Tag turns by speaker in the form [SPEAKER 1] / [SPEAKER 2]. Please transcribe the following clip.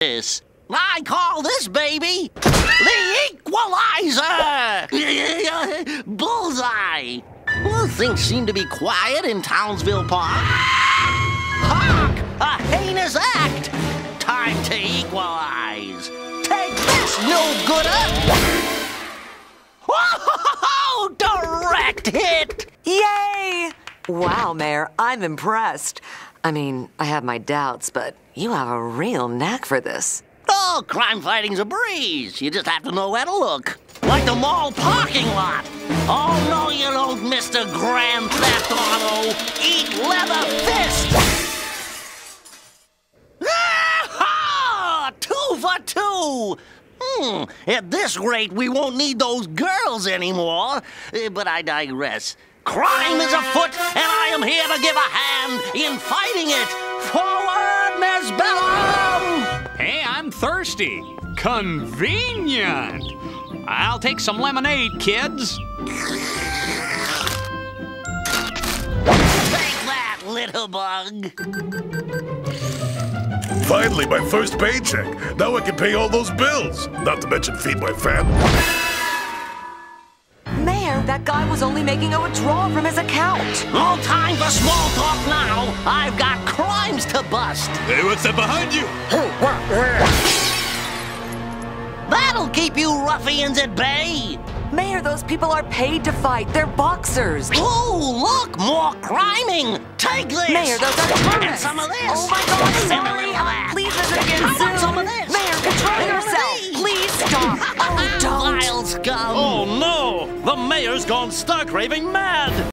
[SPEAKER 1] this. I call this baby the Equalizer! Bullseye! Well, things seem to be quiet in Townsville Park. Hark! A heinous act! Time to equalize. Take this, no gooder! Whoa! Direct hit!
[SPEAKER 2] Yay! Wow, Mayor, I'm impressed. I mean, I have my doubts, but you have a real knack for this.
[SPEAKER 1] Oh, crime fighting's a breeze. You just have to know where to look. Like the mall parking lot. Oh, no, you don't, Mr. Grand Theft Auto. Eat leather fist! Ah! Two for two! Hmm, at this rate, we won't need those girls anymore. Eh, But I digress. Crime is afoot, and I am here to give a hand in fighting it. Forward, Miss Bellum!
[SPEAKER 3] Hey, I'm thirsty. Convenient. I'll take some lemonade, kids.
[SPEAKER 1] Take that, little bug.
[SPEAKER 4] Finally, my first paycheck. Now I can pay all those bills. Not to mention feed my family.
[SPEAKER 2] Mayor, that guy was only making a withdrawal from his account.
[SPEAKER 1] No time for small talk now. I've got crimes to bust.
[SPEAKER 3] Hey, what's that behind you?
[SPEAKER 1] That'll keep you ruffians at bay.
[SPEAKER 2] Mayor, those people are paid to fight. They're boxers.
[SPEAKER 1] Ooh, look, more criming. Take this.
[SPEAKER 2] Mayor, those are
[SPEAKER 1] And
[SPEAKER 2] tourists.
[SPEAKER 1] some of this.
[SPEAKER 2] Oh my God,
[SPEAKER 1] And
[SPEAKER 2] sorry.
[SPEAKER 1] little of that.
[SPEAKER 2] Please visit again soon.
[SPEAKER 1] some of this?
[SPEAKER 2] Mayor, control yourself.
[SPEAKER 5] The mayor's gone stark raving mad!